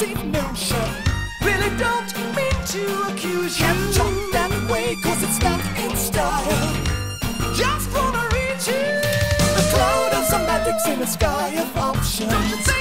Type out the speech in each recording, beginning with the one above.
preconceived notion. Really don't mean to accuse you. Can't talk that way, cause it's not in style. Just wanna reach you. A cloud of semantics in the sky of options.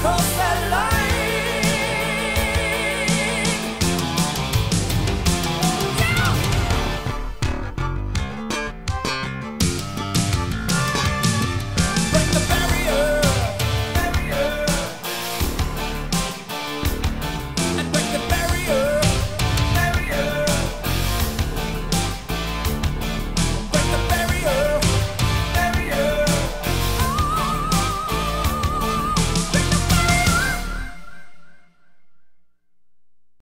Cause that life